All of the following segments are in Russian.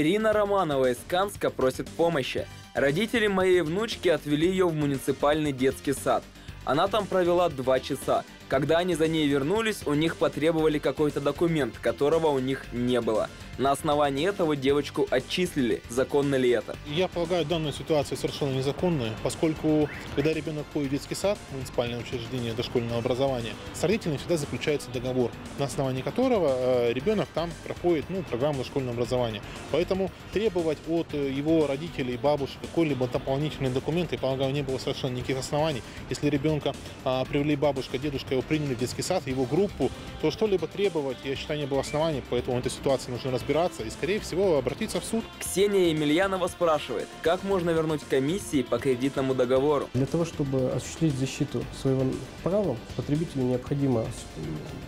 Ирина Романова из Канска просит помощи. Родители моей внучки отвели ее в муниципальный детский сад. Она там провела два часа. Когда они за ней вернулись, у них потребовали какой-то документ, которого у них не было. На основании этого девочку отчислили. Законно ли это? Я полагаю, данная ситуация совершенно незаконная, поскольку, когда ребенок ходит в детский сад, муниципальное учреждение дошкольного образования, с родителями всегда заключается договор, на основании которого э, ребенок там проходит ну, программу дошкольного образования. Поэтому требовать от э, его родителей, бабушек какой-либо дополнительный документ, я полагаю, не было совершенно никаких оснований. Если ребенка а, привели бабушка, дедушка, его приняли в детский сад, его группу, то что-либо требовать, я считаю, не было оснований, поэтому в этой ситуации нужно разбираться и, скорее всего, обратиться в суд. Ксения Емельянова спрашивает, как можно вернуть комиссии по кредитному договору? Для того, чтобы осуществить защиту своего права, потребителю необходимо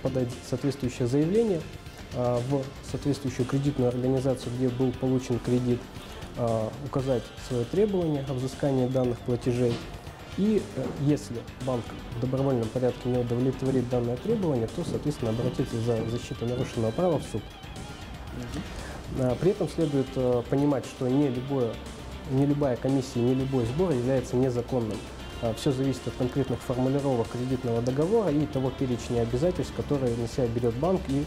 подать соответствующее заявление а, в соответствующую кредитную организацию, где был получен кредит, а, указать свои требования о взыскании данных платежей. И э, если банк в добровольном порядке не удовлетворит данное требование, то, соответственно, обратиться за защитой нарушенного права в суд. А, При этом следует э, понимать, что не, любое, не любая комиссия, не любой сбор является незаконным. Все зависит от конкретных формулировок кредитного договора и того перечня обязательств, которые на себя берет банк и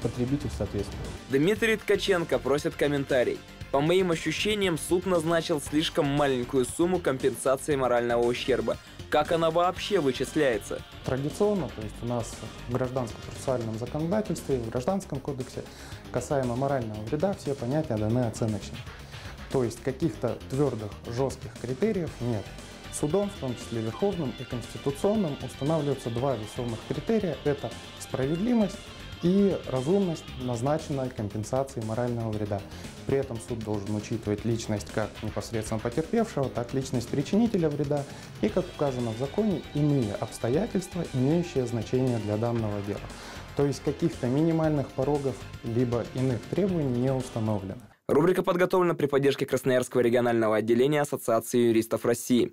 потребитель соответственно. Дмитрий Ткаченко просит комментарий. По моим ощущениям, суд назначил слишком маленькую сумму компенсации морального ущерба. Как она вообще вычисляется? Традиционно, то есть у нас в гражданском процессуальном законодательстве, в гражданском кодексе касаемо морального вреда все понятия даны оценочно. То есть каких-то твердых, жестких критериев нет. Судом, в том числе Верховным и Конституционным, устанавливаются два весомых критерия. Это справедливость и разумность назначенной компенсации морального вреда. При этом суд должен учитывать личность как непосредственно потерпевшего, так и личность причинителя вреда и, как указано в законе, иные обстоятельства, имеющие значение для данного дела. То есть каких-то минимальных порогов либо иных требований не установлено. Рубрика подготовлена при поддержке Красноярского регионального отделения Ассоциации юристов России.